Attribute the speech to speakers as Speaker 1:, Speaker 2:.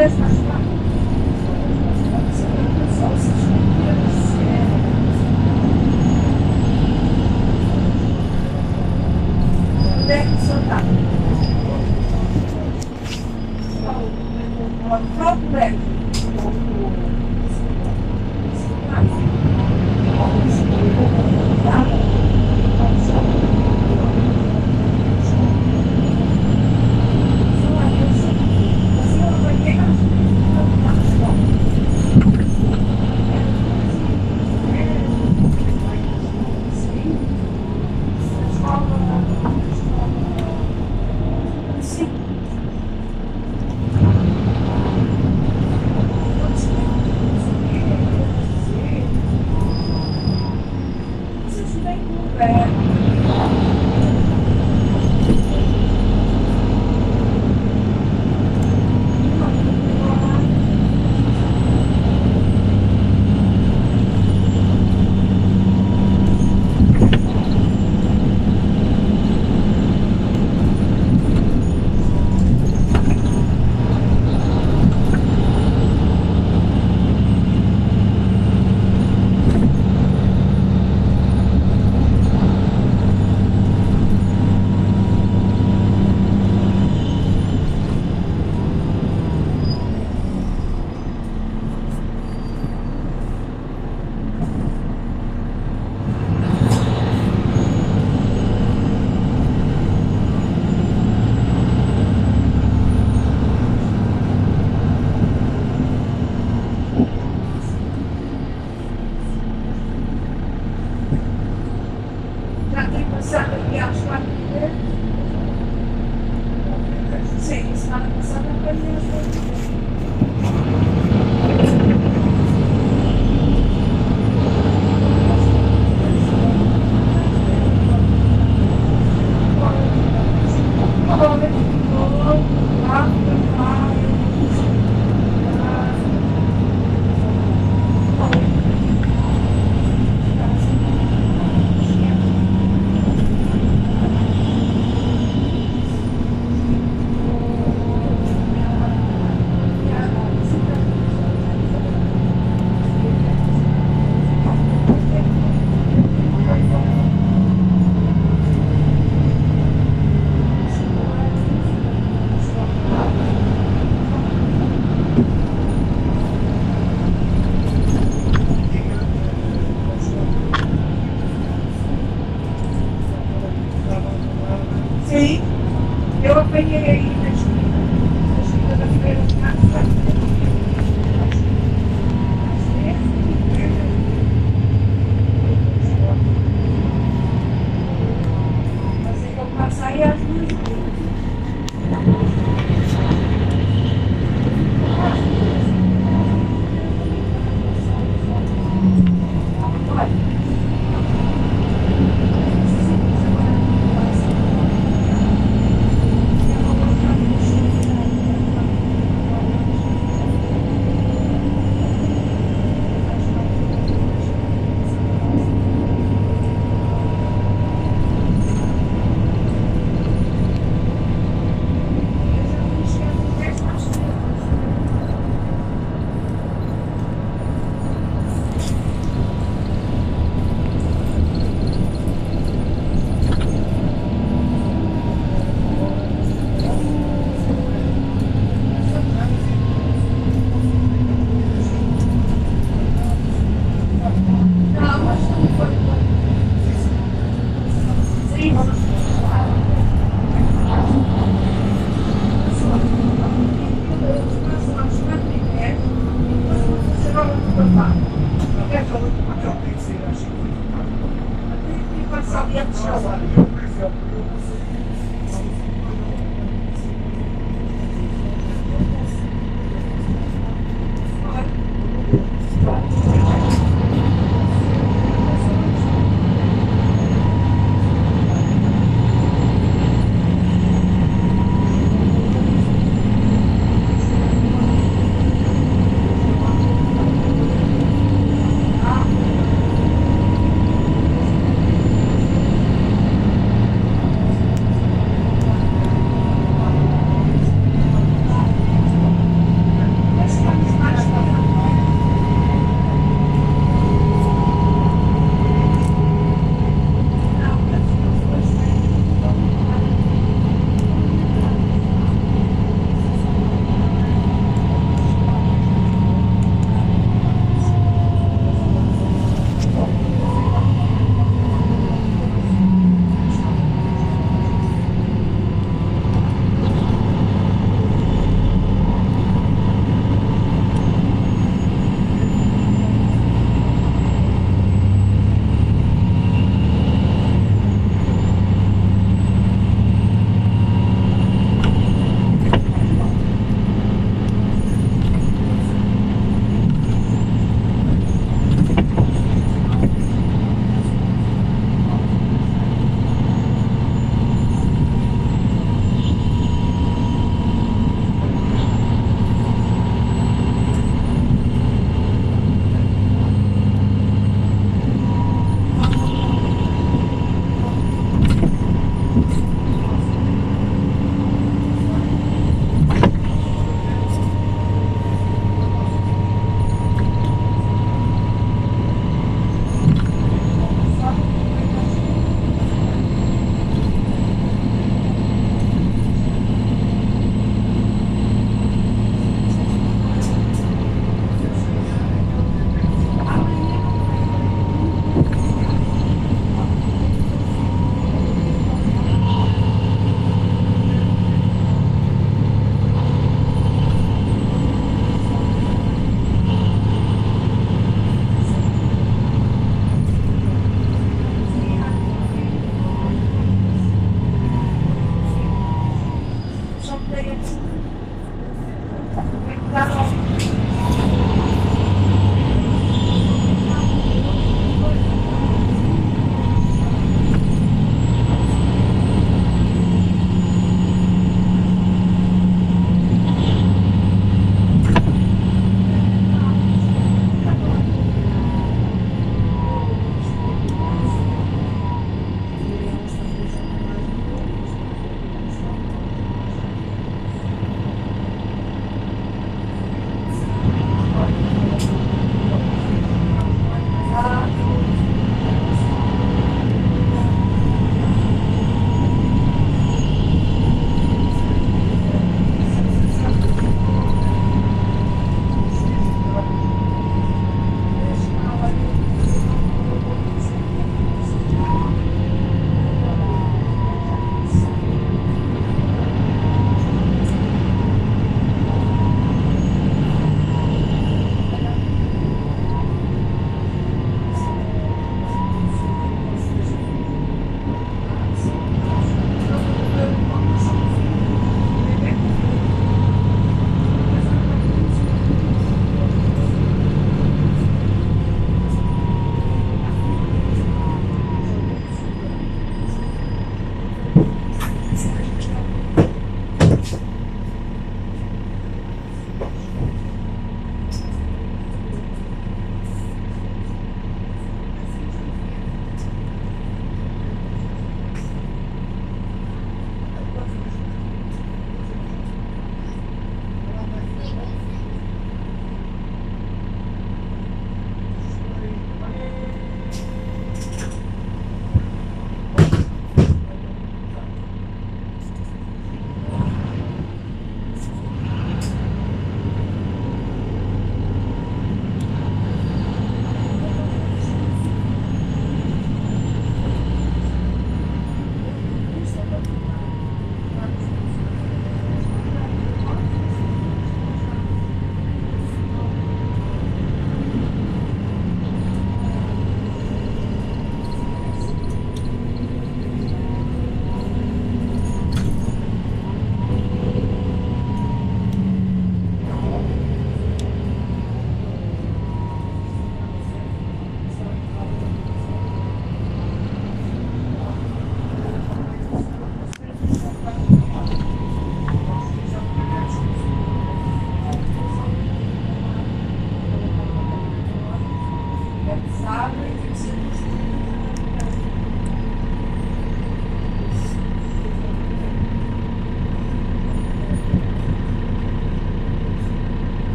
Speaker 1: Olha.